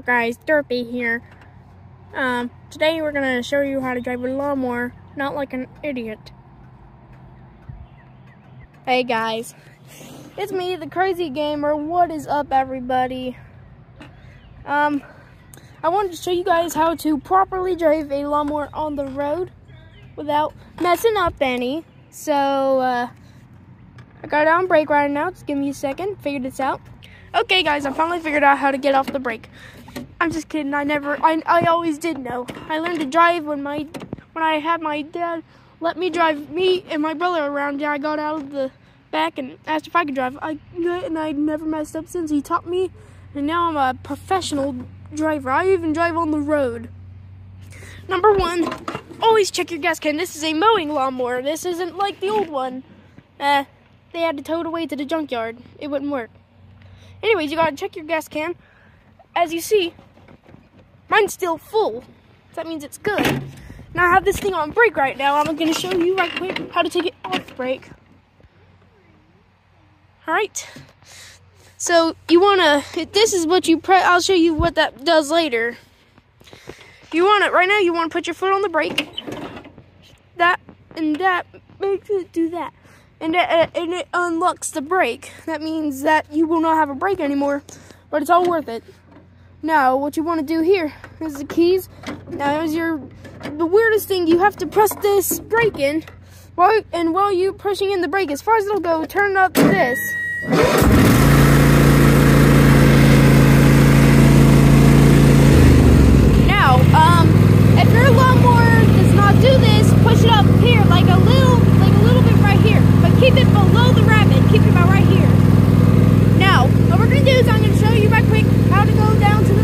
guys, Derpy here. Um, today we're gonna show you how to drive a lawnmower, not like an idiot. Hey guys, it's me, the Crazy Gamer. What is up, everybody? Um, I wanted to show you guys how to properly drive a lawnmower on the road without messing up any. So, uh, I got it on brake right now. Just give me a second. Figured this out. Okay, guys, I finally figured out how to get off the brake. I'm just kidding. I never. I, I always did know. I learned to drive when my when I had my dad let me drive me and my brother around. Yeah, I got out of the back and asked if I could drive. I and I never messed up since he taught me, and now I'm a professional driver. I even drive on the road. Number one, always check your gas can. This is a mowing lawnmower. This isn't like the old one. Uh, they had to tow it away to the junkyard. It wouldn't work. Anyways, you gotta check your gas can. As you see, mine's still full. That means it's good. Now I have this thing on brake right now. I'm gonna show you right quick how to take it off brake. Alright. So you wanna, this is what you press, I'll show you what that does later. You want it right now, you wanna put your foot on the brake. That, and that makes it do that and it, uh, and it unlocks the brake. That means that you will not have a brake anymore, but it's all worth it. Now, what you want to do here is the keys. Now, is your the weirdest thing. You have to press this brake in, while and while you're pushing in the brake, as far as it'll go, turn up this. Now, um, if your lawnmower does not do this, push it up here like a little, like a little bit right here but keep it below the rabbit. Keep it about right here. Now, what we're to do is I'm to show you right quick how to go down to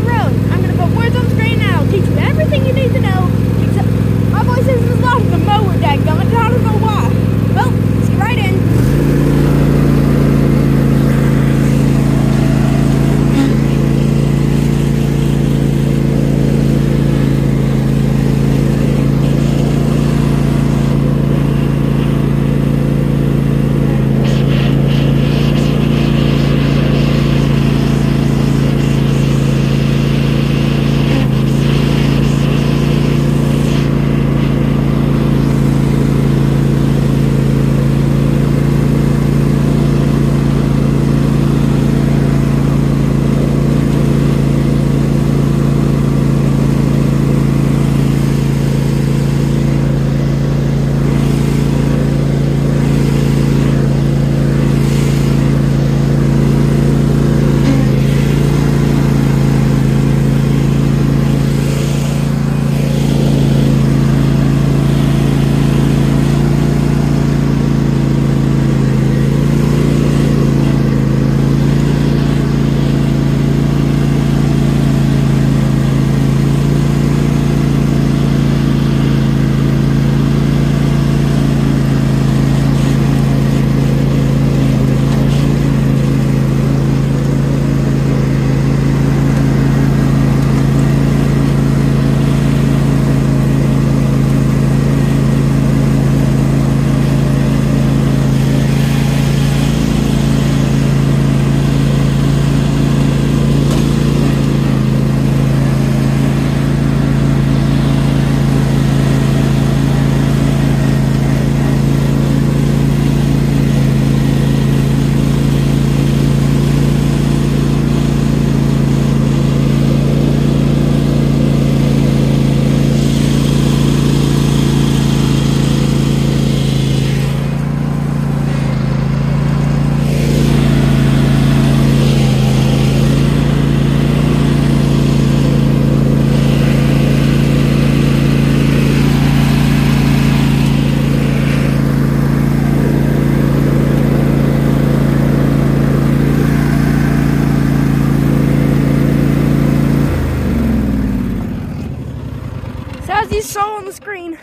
saw on the screen,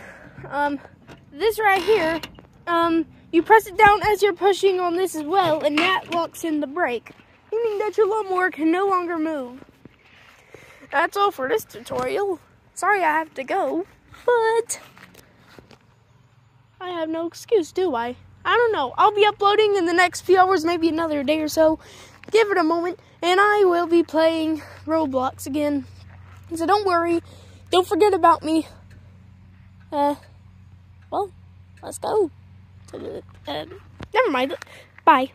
um, this right here, um, you press it down as you're pushing on this as well, and that locks in the brake, meaning that your lawnmower can no longer move. That's all for this tutorial. Sorry I have to go, but I have no excuse, do I? I don't know. I'll be uploading in the next few hours, maybe another day or so. Give it a moment, and I will be playing Roblox again So don't worry. Don't forget about me. Uh, well, let's go. Uh, never mind. Bye.